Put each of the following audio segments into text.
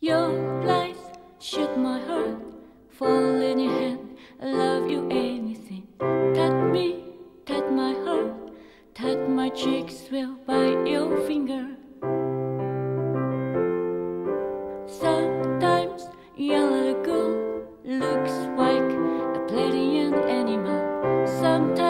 Your life shoot my heart, fall in your hand. I love you anything. Touch me, touch my heart, touch my cheeks, will by your finger. Sometimes your little girl looks like a plebeian animal. Sometimes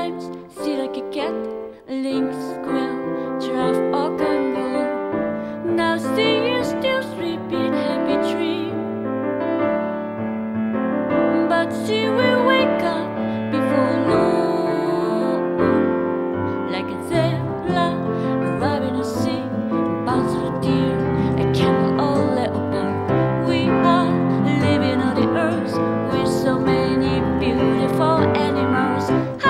Hi.